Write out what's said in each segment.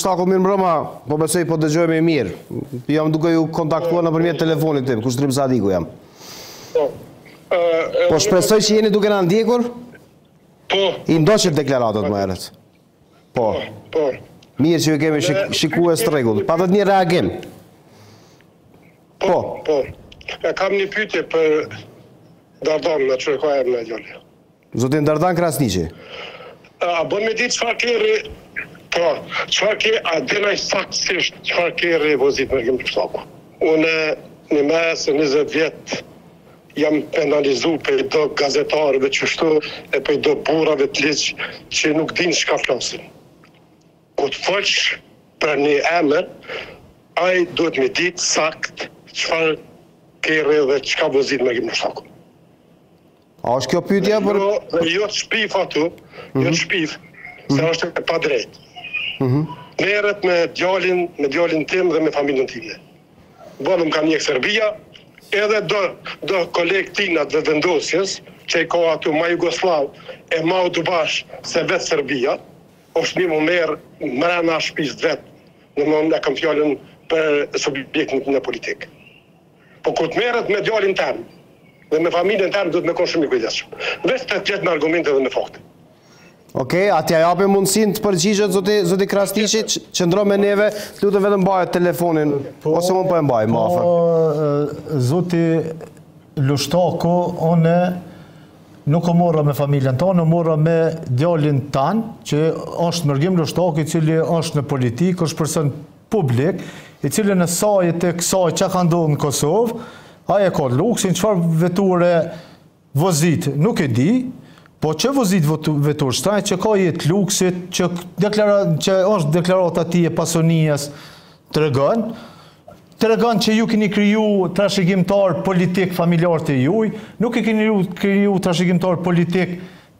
Lushtaku mirëmbrëma, po besoj po dëgjohemi mirë. Jam duke ju kontaktuar nëpërmjet telefonit tim, Kushtrim Sadiku jam. Po, po shpresoj që jeni duke na ndjekur? Po. I ndoqët deklaratët më herët. Po. Po. Mirë që ju kemi shikua s'rregull. Patë një reagim. Po. Po. Kam një pyetje për Dardanin që e ku e ngjoja. Zotin Dardan Krasniqi. A bën me ditë çfarë kerri, pra, çfarë kerri, a din ai saktësisht çfarë kerri vozit Mërgim Lushtaku. Unë, njëzet e 20 vjet, jam penalizu prej do gazetarëve kështu, e prej do burrave të ligj, që nuk dinë çka flasin. Kur të flet për një emër, ai duhet me ditë saktë çfarë kerri dhe çka vozit Mërgim Lushtaku. A është kjo pyetje për Jo, jo të shpif aty, jo të mhm. shpif, se mhm. është e padrejtë. Mhm. Merret me djalin, me djalin tim dhe me familjen time. Boll më ka ndjek Serbia, edhe do do kolegë t'tij në Vetëvendosje, që i ka aty ma jugosllav e ma UDB-ash se vetë Serbia, është mirë me u marrë mrena shpisë vet, domethënë kam fjalën për subjektin politik. Po kur të merret me djalin tënd dhe me familjen tënd duhet me kon shumë i kujdesshëm. Veç të flet me argumente dhe me fakte. Ok, t'ia japim mundësinë të përgjigjet zoti, zoti Krasniqi, qëndro me neve, të lutem vetëm mbaje telefonin, po, ose unë po e mbaj, ma afër. Po, zoti Lushtaku, unë nuk u mora me familjen tane, u mora me djalin tan, që është Mërgim Lushtaku, i cili është në politikë, është person publik, i cili në sajë të kësaj që ka ndodhë në Kosovë, ai e ka luksin, çfarë veture vozit, nuk e di, po që vozit veturë shtrejtë e që ka jetë luksit, që, çështë deklarata e tij e pasunisë tregon, tregon që ju kini kriju trashëgimtarë politikë familjarët tuj, nuk i kini kriju trashëgimtarë politikë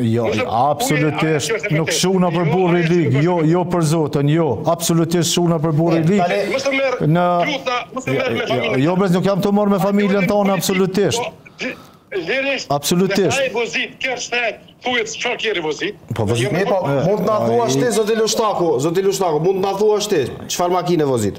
Jo, absolutisht, nuk shquhna për burrë i lig, jo, jo për Zotin, jo, absolutisht s'shquhna për burrë i lig. Në... Jo, brez, nuk jam tu u marrë me familjen tane, absolutisht. Lirisht, absolutisht. Ai vozit kerr shtrejtë, thuje çfarë kerri vozit. Po vozit. Ne po mund të na thuash ti zoti Lushtaku, zoti Lushtaku, mund të na thuash ti çfarë makine vozit?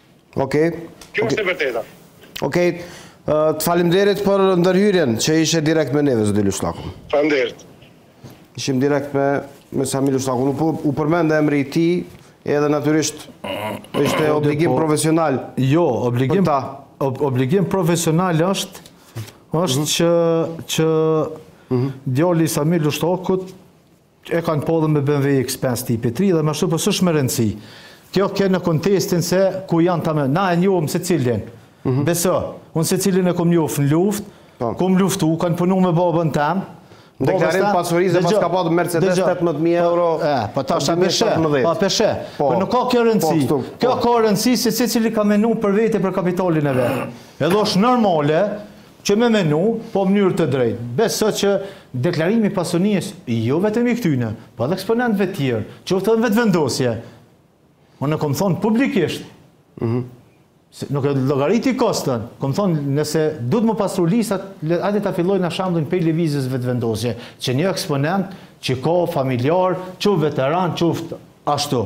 Okej. Kjo është e vërteta. Okej. Të falimderit për ndërhyrjen që ishe direkt me neve, zoti Lushtaku. Falimderit. Ishim direkt me, me Sami Lushtakun. Nuk po, u përmend emri i tij, edhe natyrisht është po, obligim po, profesional. Jo, obligim, ta. obligim profesional është, është mhm. që, që mhm. djali i Sami Lushtakut E kanë po dhe me BMW X5 tipi 3 dhe më ashtu, po s'është me rëndësi. Kjo ke në kontekstin se ku janë ta me, na e njohim secilin. Mhm. Beso, unë secilin e kom njohë në luft, po. kom luftu, kanë punu me babën tem, Deklarim pasurisë dhe pas ka patë Mercedes 18.000 po, euro e, po ta shë peshe, pa peshe po, po nuk ka kjo rëndësi po, kjo ka rëndësi se secili ka menu për vete për kapitalin e vet edhe është normale Që me menu, po mënyrë të drejtë, beso që deklarimi i pasunisë, jo vetëm i këtyne, po edhe eksponentëve tjerë, qoftë edhe në Vetëvendosje, unë e kom thonë publikisht, nuk e llogariti koston, kom thonë nëse duhet me pastru listat, hajde ta fillojë na shembullin prej Lëvizjes Vetëvendosje, çdo një eksponent që ka familjarë, qoftë veteran, qoftë ashtu.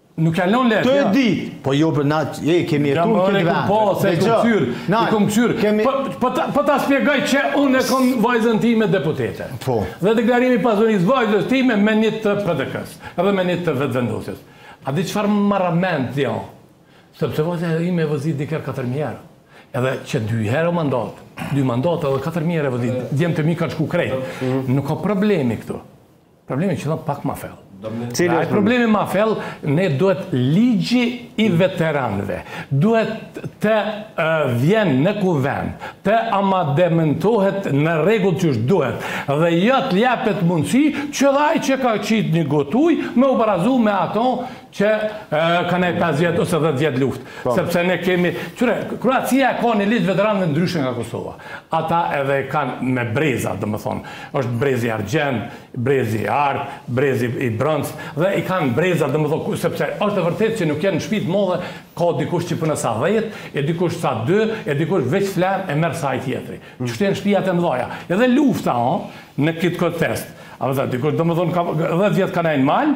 Nuk janë lënë lehtë. Të e di. Po jo, por na, e kemi jetuar në këtë vend. Po, se kqyr, i kom kqyr. Kemi po, po, po ta shpjegoj që unë e kam vajzën time deputete. Po. Dhe deklarimi i pasurisë i vajzës time me një të PDK-s, edhe me një të vetëvendosjes. A di çfarë marramendt jon? Sepse vajza e ime vozit një kerr 4000 euro. Edhe qe dy herë mandat, dy mandate edhe 4000 euro vozit. Djem të mi kanë shku krejt. Mhm. Nuk ka problemi këtu. Problemi qëndron pak ma fell. Cili është problemi ma fell, ne duhet ligji i veteranëve. Duhet të vjen në kuvend, të amandamentohet në rregull qysh duhet. Dhe jo t'i jepet mundësi që ai që ka qitë një gotuj me u barazu me ato Që kanë pesë vjet ose dhjetë vjet luftë. Sepse ne kemi, kqyre, Kroacia e ka një ligj të veteranëve ndryshe nga Kosova. Ata edhe e kanë me breza, domethënë, është brezi i argjend, brezi i artë, brezi i bronztë, dhe i kanë breza, domethënë, sepse është e vërtetë që nuk janë në shtëpi të mëdha, ka dikush që punon sa dhjetë, e dikush sa dy, e dikush veç flen e merr sa ai tjetri. Kështu janë shtëpiat e mëdha. Edhe lufta, ëh, në këtë kontekst. A kupton? Dikush, domethënë, ka dhjetë vjet kanë aj n'mal,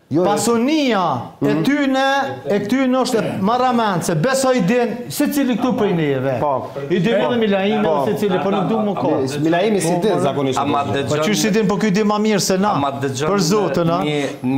Jo, Pasunia e mhm. tyne, e këtyne është marramend, se beso i din, secili këtu prej neve. Po. I din edhe Milaimi, po. secili, po nuk du më ko. Milaimi s'i din, zakonisht. Po qysh s'i din, po ky i din ma mirë se na. Për zotin, na.